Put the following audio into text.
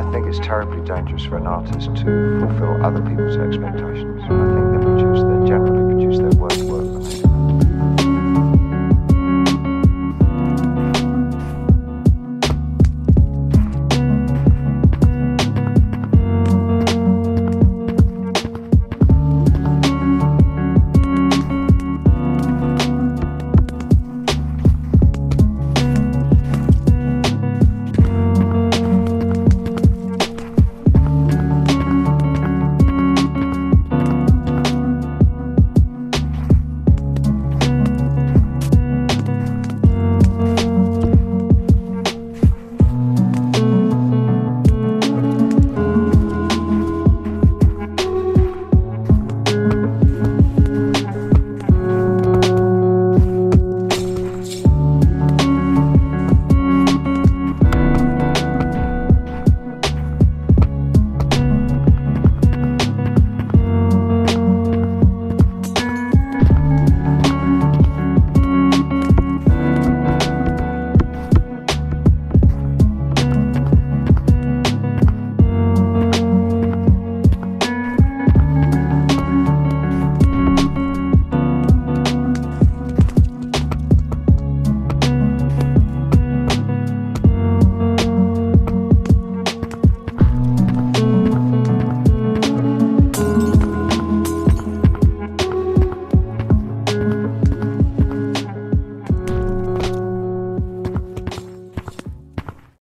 I think it's terribly dangerous for an artist to fulfill other people's expectations. I think